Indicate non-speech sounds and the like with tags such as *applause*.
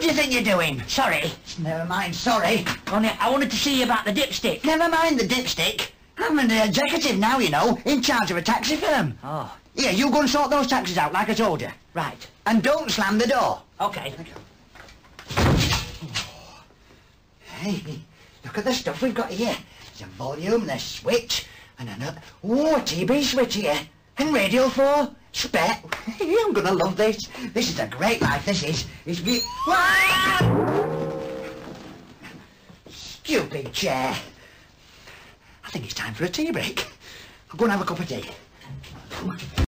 think you're doing? Sorry. Never mind, sorry. Only I wanted to see you about the dipstick. Never mind the dipstick. I'm an executive now, you know, in charge of a taxi firm. Oh, Yeah, you go and sort those taxis out like I told you. right. And don't slam the door. Okay. Oh. Hey, look at the stuff we've got here. There's a volume, there's a switch, and another... Oh, a TV switch here. Eh? And radio 4. Spare. *laughs* I'm gonna love this. This is a great life, this is. It's be... Ah! Stupid chair. I think it's time for a tea break. I'll go and have a cup of tea.